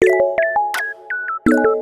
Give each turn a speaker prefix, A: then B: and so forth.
A: you